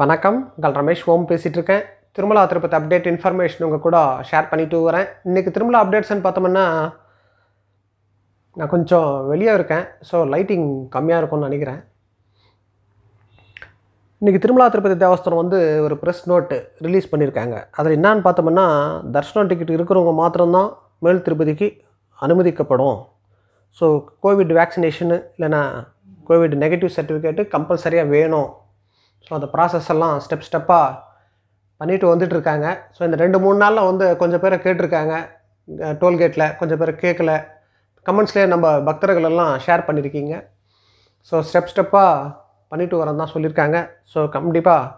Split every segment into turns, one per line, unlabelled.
வணக்கம். உங்கள் ரமேஷ் ஓம் பேசிகிட்டு இருக்கேன் திருமலா திருப்பதி அப்டேட் இன்ஃபர்மேஷன் உங்கள் கூட ஷேர் பண்ணிட்டு வரேன். இன்றைக்கி திருமலா அப்டேட்ஸ்னு பார்த்தோம்னா நான் கொஞ்சம் வெளியே இருக்கேன். ஸோ லைட்டிங் கம்மியாக இருக்கும்னு நினைக்கிறேன். இன்றைக்கி திருமலா திருப்பதி தேவஸ்தானம் வந்து ஒரு ப்ரெஸ் நோட்டு ரிலீஸ் பண்ணியிருக்காங்க. அதில் என்னான்னு பார்த்தோம்னா தர்ஷனம் டிக்கெட் இருக்கிறவங்க மாத்திரம்தான் மேல் திருப்பதிக்கு அனுமதிக்கப்படும். ஸோ கோவிட் வேக்சினேஷனு இல்லைன்னா கோவிட் நெகட்டிவ் சர்டிஃபிகேட்டு கம்பல்சரியாக வேணும். ஸோ அந்த ப்ராசஸ் எல்லாம் ஸ்டெப் ஸ்டெப்பாக பண்ணிட்டு வந்துட்டு இருக்காங்க ஸோ இந்த ரெண்டு மூணு நாளில் வந்து கொஞ்சம் பேரை கேட்டிருக்காங்க. டோல்கேட்டில் கொஞ்சம் பேர் கேட்கல கமெண்ட்ஸ்லேயே நம்ம பக்தர்கள் எல்லாம் ஷேர் பண்ணியிருக்கீங்க ஸோ ஸ்டெப் ஸ்டெப்பாக பண்ணிட்டு வரேன் தான் சொல்லியிருக்காங்க. ஸோ கண்டிப்பாக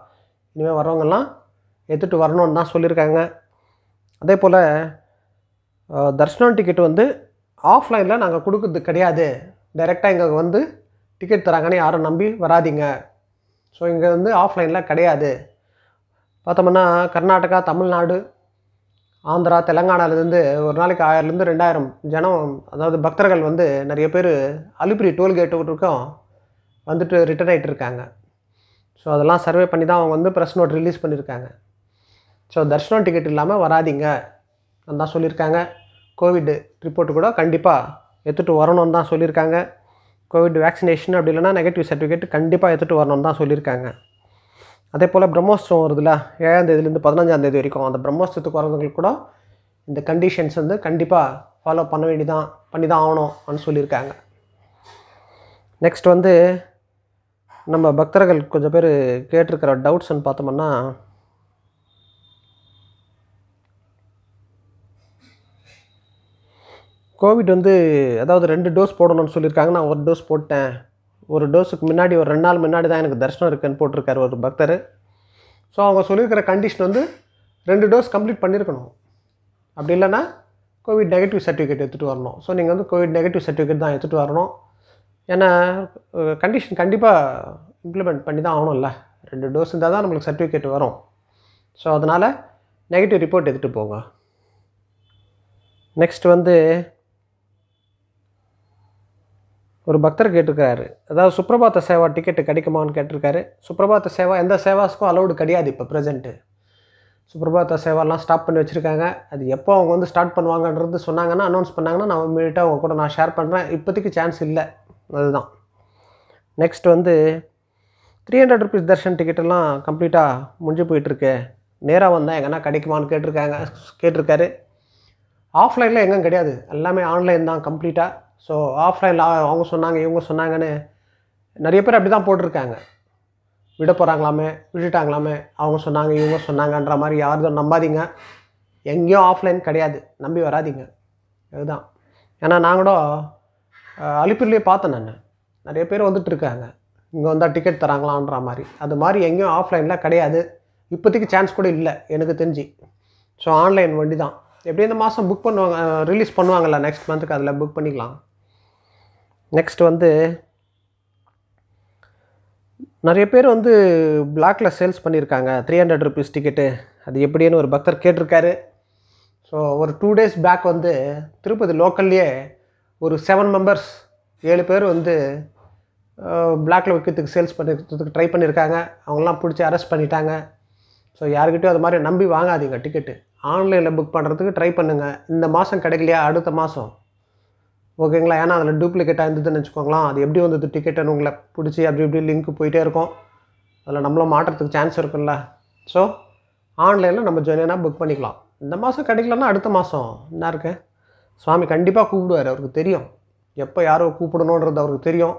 இனிமேல் வரவங்கெல்லாம் எடுத்துகிட்டு வரணும்னு தான் சொல்லியிருக்காங்க. அதே போல் தர்ஷனம் டிக்கெட் வந்து ஆஃப்லைனில் நாங்கள் கொடுக்குறது கிடையாது. டைரெக்டாக எங்களுக்கு வந்து டிக்கெட் தராங்கன்னு யாரும் நம்பி வராதீங்க. ஸோ இங்கே வந்து ஆஃப்லைனில் கிடையாது. பார்த்தோம்னா கர்நாடகா தமிழ்நாடு ஆந்திரா தெலங்கானாலேருந்து ஒரு நாளைக்கு ஆயிரம்லேருந்து ரெண்டாயிரம் ஜனம் அதாவது பக்தர்கள் வந்து நிறைய பேர் அலுப்பிரி டோல்கேட்டு வரைக்கும் வந்துட்டு ரிட்டர்ன் ஆகிட்டு இருக்காங்க ஸோ அதெல்லாம் சர்வே பண்ணி தான் அவங்க வந்து ப்ரெஸ் நோட் ரிலீஸ் பண்ணியிருக்காங்க. ஸோ தர்ஷனம் டிக்கெட் இல்லாமல் வராதீங்க. தான் சொல்லியிருக்காங்க. கோவிட் ரிப்போர்ட்டு கூட கண்டிப்பாக எடுத்துகிட்டு வரணும்னு தான் சொல்லியிருக்காங்க. கோவிட் வேக்சினேஷன் அப்படி இல்லைனா நெகட்டிவ் சர்டிஃபிகேட் கண்டிப்பாக எடுத்துகிட்டு வரணும்னு தான் சொல்லியிருக்காங்க. அதே போல் பிரம்மோஸ்தம் வருதுல ஏழாம் தேதியிலேருந்து பதினஞ்சாம் தேதி வரைக்கும் அந்த பிரம்மோஸ்தத்துக்கு வரவங்களுக்கு கூட இந்த கண்டிஷன்ஸ் வந்து கண்டிப்பாக ஃபாலோ பண்ண வேண்டிதான் பண்ணி தான் ஆகணும்னு சொல்லியிருக்காங்க. நெக்ஸ்ட் வந்து நம்ம பக்தர்கள் கொஞ்சம் பேர் கேட்டிருக்கிற டவுட்ஸ்ன்னு பார்த்தோம்னா கோவிட் வந்து அதாவது ரெண்டு டோஸ் போடணும்னு சொல்லியிருக்காங்க நான் ஒரு டோஸ் போட்டேன். ஒரு டோஸுக்கு முன்னாடி ஒரு ரெண்டு நாள் முன்னாடி தான் எனக்கு தரிசனம் இருக்குன்னு போட்டிருக்காரு ஒரு பக்தர். ஸோ அவங்க சொல்லியிருக்கிற கண்டிஷன் வந்து ரெண்டு டோஸ் கம்ப்ளீட் பண்ணியிருக்கணும். அப்படி இல்லைன்னா கோவிட் நெகட்டிவ் சர்டிஃபிகேட் எடுத்துகிட்டு வரணும். ஸோ நீங்கள் வந்து கோவிட் நெகட்டிவ் சர்டிஃபிகேட் தான் எடுத்துகிட்டு வரணும். ஏன்னா கண்டிஷன் கண்டிப்பாக இம்ப்ளிமெண்ட் பண்ணி தான் ஆகணும்ல ரெண்டு டோஸ் இருந்தால் தான் நம்மளுக்கு சர்டிஃபிகேட் வரும். ஸோ அதனால் நெகட்டிவ் ரிப்போர்ட் எடுத்துகிட்டு போங்க. நெக்ஸ்ட் வந்து ஒரு பக்தர் கேட்டிருக்காரு அதாவது சுப்ரபாத்த சேவா டிக்கெட்டு கிடைக்குமான்னு கேட்டிருக்காரு. சுப்ரபாத்த சேவா எந்த சேவாஸ்க்கும் அலௌடு கிடையாது இப்போ ப்ரெசென்ட்டு சுப்ரபாத்த சேவாலாம் ஸ்டாப் பண்ணி வச்சுருக்காங்க. அது எப்போ அவங்க வந்து ஸ்டார்ட் பண்ணுவாங்கன்றது சொன்னாங்கன்னா அனௌன்ஸ் பண்ணாங்கன்னா நான் இமீடியட்டாக அவங்க கூட நான் ஷேர் பண்ணுறேன் இப்போதைக்கு சான்ஸ் இல்லை. அதுதான். நெக்ஸ்ட் வந்து த்ரீ ஹண்ட்ரட் ருபீஸ் தர்ஷன் டிக்கெட்டெல்லாம் கம்ப்ளீட்டாக முடிஞ்சு போயிட்டுருக்கு. நேராக வந்தால் எங்கன்னா கிடைக்குமான்னு கேட்டிருக்காங்க கேட்டிருக்காரு. ஆஃப்லைனில் எங்கேயும் கிடையாது. எல்லாமே ஆன்லைன் தான் கம்ப்ளீட்டாக ஸோ ஆஃப்லைனில் அவங்க சொன்னாங்க இவங்க சொன்னாங்கன்னு நிறைய பேர் அப்படி தான் போட்டிருக்காங்க. விட போகிறாங்களாமே விட்டுட்டாங்களாமே அவங்க சொன்னாங்க இவங்க சொன்னாங்கன்ற மாதிரி யாரும் நம்பாதீங்க. எங்கேயும் ஆஃப்லைன் கிடையாது. நம்பி வராதிங்க. அதுதான். ஏன்னா நான் கூட அலிப்பூர்லேயே பார்த்தேன் நான். நிறைய பேர் வந்துட்டுருக்காங்க இங்கே வந்தால் டிக்கெட் தராங்களான்ற மாதிரி. அது மாதிரி எங்கேயும் ஆஃப்லைனில் கிடையாது. இப்போதைக்கு சான்ஸ் கூட இல்லை எனக்கு தெரிஞ்சு. ஸோ ஆன்லைன் வண்டி தான். எப்படி இந்த மாதம் புக் பண்ணுவாங்க ரிலீஸ் பண்ணுவாங்கள்ல நெக்ஸ்ட் மந்த்துக்கு அதில் புக் பண்ணிக்கலாம். நெக்ஸ்ட் வந்து நிறைய பேர் வந்து பிளாக்ல சேல்ஸ் பண்ணியிருக்காங்க. த்ரீ ஹண்ட்ரட் ருபீஸ் டிக்கெட்டு அது எப்படின்னு ஒரு பக்தர் கேட்டிருக்காரு. ஸோ ஒரு டூ டேஸ் பேக் வந்து திருப்பதி லோக்கல்லையே ஒரு செவன் மெம்பர்ஸ் ஏழு பேர் வந்து பிளாக்ல விற்கிறதுக்கு சேல்ஸ் பண்ணிக்கிறதுக்கு ட்ரை பண்ணியிருக்காங்க. அவங்களாம் பிடிச்சி அரெஸ்ட் பண்ணிட்டாங்க. ஸோ யாருக்கிட்டையும் அது மாதிரி நம்பி வாங்காதீங்க டிக்கெட்டு ஆன்லைனில் புக் பண்ணுறதுக்கு ட்ரை பண்ணுங்கள் இந்த மாதம் கிடைக்கலையா? அடுத்த மாதம் ஓகேங்களா? ஏன்னா அதில் டூப்ளிகேட்டாக இருந்ததுன்னு வச்சுக்கோங்களேன். அது எப்படி வந்தது? டிக்கெட்டுன்னு உங்களை பிடிச்சி அப்படி இப்படி லிங்க் போயிட்டே இருக்கும். அதில் நம்மளும் மாட்டுறதுக்கு சான்ஸ் இருக்குல்ல. ஸோ ஆன்லைனில் நம்ம ஜெனியனாக புக் பண்ணிக்கலாம். இந்த மாதம் கிடைக்கலன்னா அடுத்த மாதம் என்ன இருக்கு? சுவாமி கண்டிப்பாக கூப்பிடுவார். அவருக்கு தெரியும். எப்போ யாரோ கூப்பிடணுன்றது அவருக்கு தெரியும்.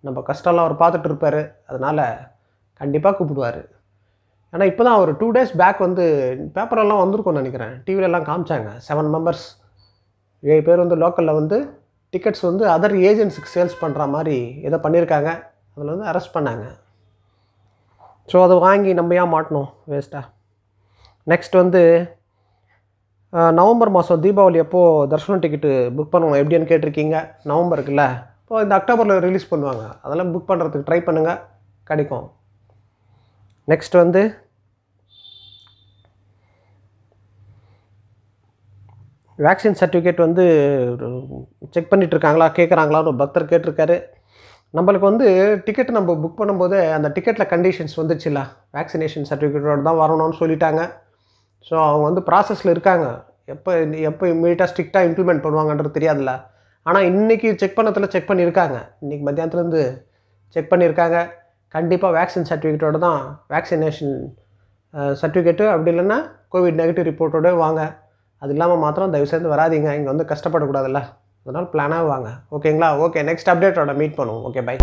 நம்ம கஷ்டம்லாம் அவர் பார்த்துட்டு இருப்பார். அதனால் கண்டிப்பாக கூப்பிடுவார். ஏன்னா இப்போ தான் ஒரு டூ டேஸ் பேக் வந்து பேப்பரெல்லாம் வந்திருக்கும்னு நினைக்கிறேன். டிவிலெலாம் காமிச்சாங்க. செவன் மெம்பர்ஸ் ஏழு பேர் வந்து லோக்கலில் வந்து டிக்கெட்ஸ் வந்து அதர் ஏஜென்ட்ஸுக்கு சேல்ஸ் பண்ணுற மாதிரி ஏதோ பண்ணியிருக்காங்க அதில் வந்து அரெஸ்ட் பண்ணாங்க. ஸோ அதை வாங்கி நம்ம ஏன் மாட்டணும்? வேஸ்ட்டாக நெக்ஸ்ட் வந்து நவம்பர் மாதம் தீபாவளி அப்போது தர்ஷனம் டிக்கெட்டு புக் பண்ணுவோம் எப்படின்னு கேட்டிருக்கீங்க? நவம்பருக்குல்ல. இப்போ இந்த அக்டோபரில் ரிலீஸ் பண்ணுவாங்க. அதெல்லாம் புக் பண்ணுறதுக்கு ட்ரை பண்ணுங்கள் கிடைக்கும். நெக்ஸ்ட் வந்து வேக்சின் சர்டிஃபிகேட் வந்து செக் பண்ணிகிட்ருக்காங்களா கேட்குறாங்களா ஒரு பக்தர் கேட்டிருக்காரு. நம்மளுக்கு வந்து டிக்கெட் நம்ம புக் பண்ணும்போது அந்த டிக்கெட்டில் கண்டிஷன்ஸ் வந்துச்சுல்ல வேக்சினேஷன் சர்டிஃபிகேட்டோட தான் வரணும்னு சொல்லிட்டாங்க. ஸோ அவங்க வந்து ப்ராசஸில் இருக்காங்க. எப்போ எப்போ இம்மீடியட்டாக ஸ்ட்ரிக்டாக இம்ப்ளிமெண்ட் பண்ணுவாங்கன்றது தெரியாதுல்ல. ஆனால் இன்றைக்கி செக் பண்ணதில் செக் பண்ணியிருக்காங்க. இன்றைக்கி மத்தியானத்துலேருந்து செக் பண்ணியிருக்காங்க. கண்டிப்பாக வேக்சின் சர்டிஃபிகேட்டோட தான் வேக்சினேஷன் சர்டிஃபிகேட்டு அப்படி இல்லைன்னா கோவிட் நெகட்டிவ் ரிப்போர்ட்டோடு வாங்க. அது இல்லாமல் மாத்திரம் தயவு செய்து வராதீங்க. இங்கே வந்து கஷ்டப்படக்கூடாதுல்ல. அதனால் பிளானாக வாங்க. ஓகேங்களா ஓகே நெக்ஸ்ட் அப்டேட்டோட மீட் பண்ணுவோம். Okay bye